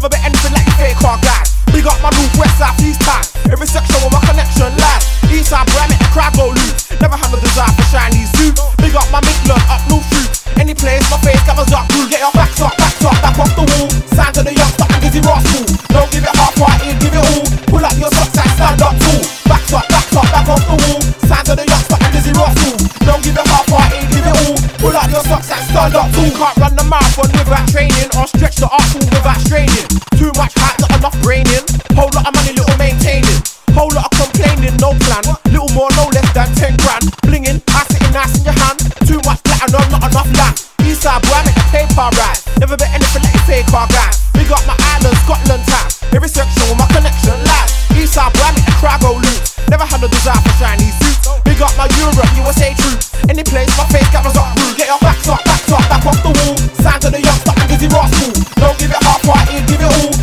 tall. Backs up, backs up, back Every structure with my connection life. East I'm branding a crowd go loose. Never have a desire to shiny zoom. Big up my midlock, up no fruit. Any place, my face covers not blue. Get your back top, back top, back off the wall. Signs of the young, stop and Dizzee Rascal. Don't give it half hearted, give it all. Pull up your socks and stand up tall. Can't run the marathon without training or stretch the arm Any place my face covers up, rude. Get your backs up, backs up, back off the wall. Signs to the young, stop, Dizzee Rascal. Don't give it half-hearted, give it all.